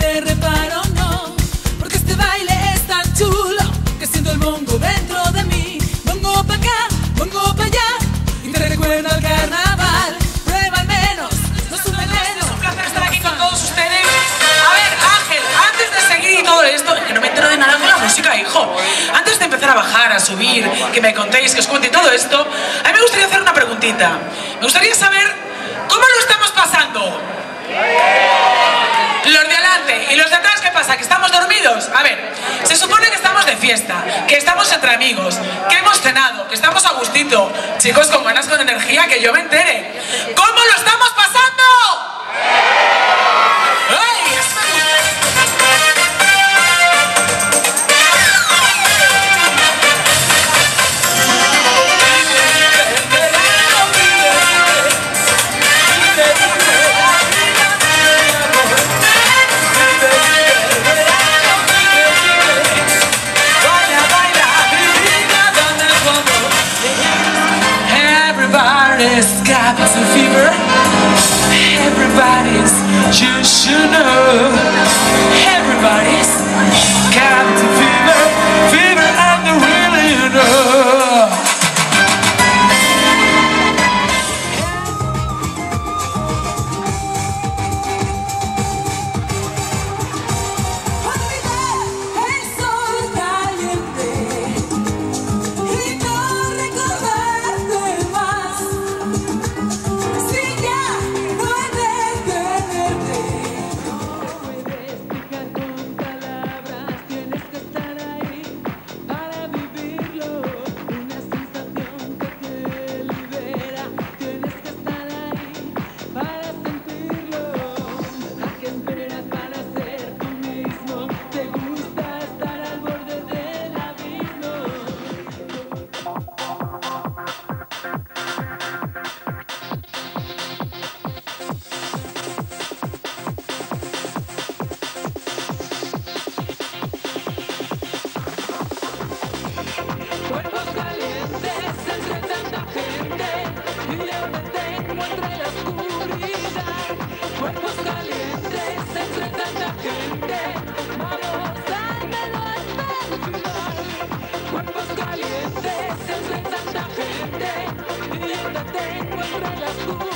de reparo no, porque este baile es tan chulo que siento el bongo dentro de mí. Bongo pa' acá, bongo pa' allá, y te recuerdo al carnaval. Prueba al menos, no es un veneno. Este es un placer estar aquí con todos ustedes. A ver, Ángel, antes de seguir y todo esto, que no me entero de nada con la música, hijo. Antes de empezar a bajar, a subir, que me contéis, que os cuente todo esto, a mí me gustaría hacer una preguntita. Me gustaría saber cómo lo estamos pasando. Los de y los de atrás, ¿qué pasa? ¿Que estamos dormidos? A ver, se supone que estamos de fiesta, que estamos entre amigos, que hemos cenado, que estamos a gustito. Chicos, con ganas, con energía, que yo me entere. ¿Cómo? Everybody's got the fever. Everybody's just should know. tengo entre las dudas.